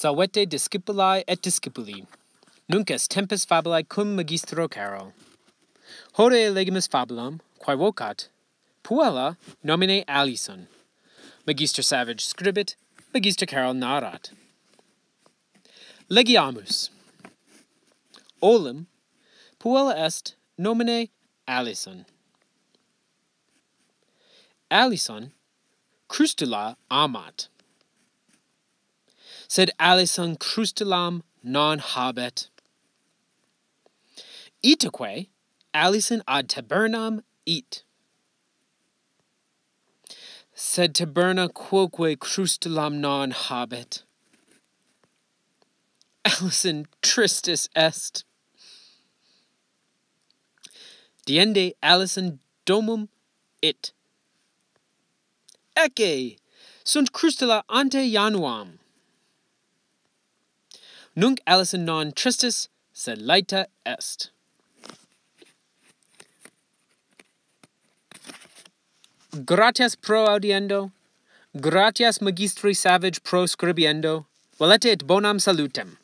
Salvete discipulae et discipuli. Nunc est tempus fabulae cum magistro caro. Hore legimus fabulam, quae vocat, puella nomine Alison. Magister Savage scribit, Magister Carol narrat. Legiamus. Olim, puella est nomine Alison. Alison, crustula amat. Sed Alison crustulam non habet. Itaque, Alison ad tabernam it. Sed taberna quoque crustulam non habet. Alison tristis est. Diende Alison domum it. Ecce, sunt crustula ante januam. Nunc Alison non tristis, sed laeta est. Gratias pro audiendo, gratias magistri savage pro scribiendo, valete et bonam salutem.